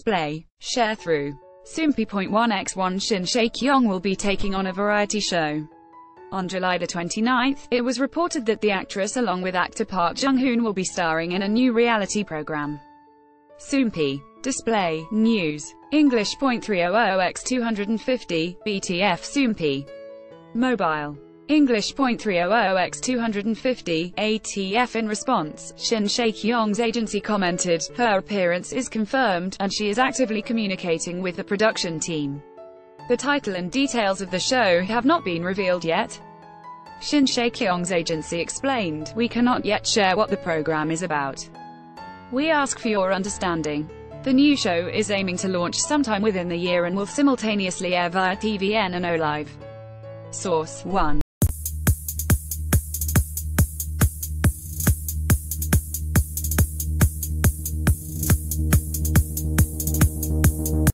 display, Sharethrough. Soompi.1x1 Shin Se Kyung will be taking on a variety show. On July the 29th, it was reported that the actress along with actor Park Joong Hoon will be starring in a new reality program. Soompi. Display, News. English .300x250, BTF Soompi. Mobile. English .300x250, ATF In response, Shin Se Kyung's agency commented, her appearance is confirmed, and she is actively communicating with the production team. The title and details of the show have not been revealed yet. Shin Se Kyung's agency explained, We cannot yet share what the program is about. We ask for your understanding. The new show is aiming to launch sometime within the year and will simultaneously air via TVN and OLive. Source 1.